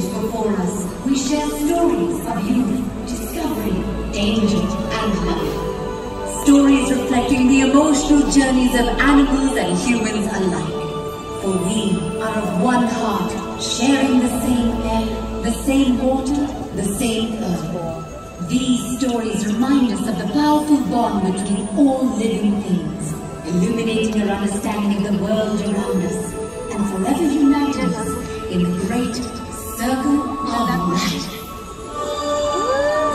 generations before us, we share stories of youth, discovery, danger, and love. Stories reflecting the emotional journeys of animals and humans alike. For we are of one heart, sharing the same air, the same water, the same earth. These stories remind us of the powerful bond between all living things, illuminating our understanding of the world around us, and forever uniting us in the great circle of life. Oh,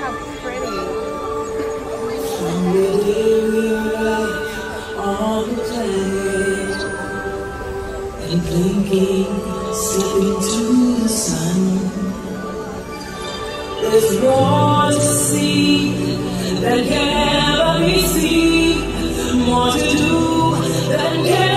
how pretty. From the day we arrived on the planet and blinking, slipping to the sun. There's more to see than can ever be seen, more to do than can